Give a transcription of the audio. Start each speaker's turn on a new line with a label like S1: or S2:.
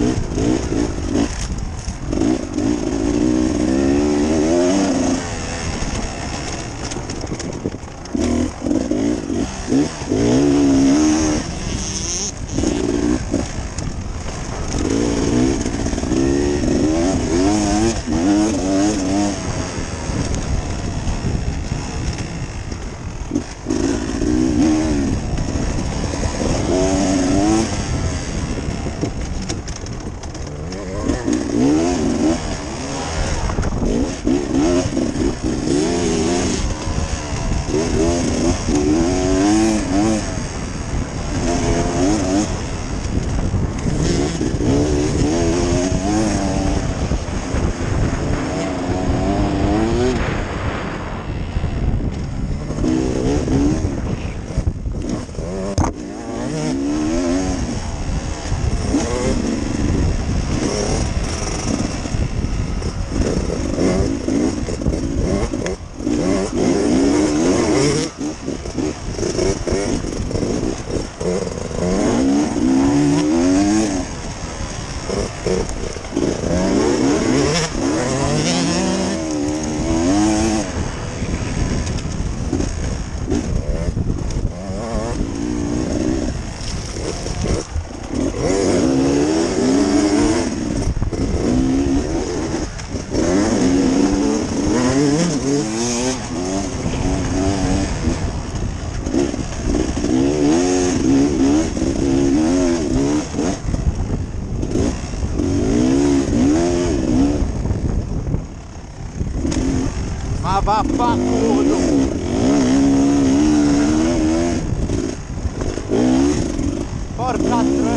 S1: Thank mm. you. Papacudo.
S2: Porca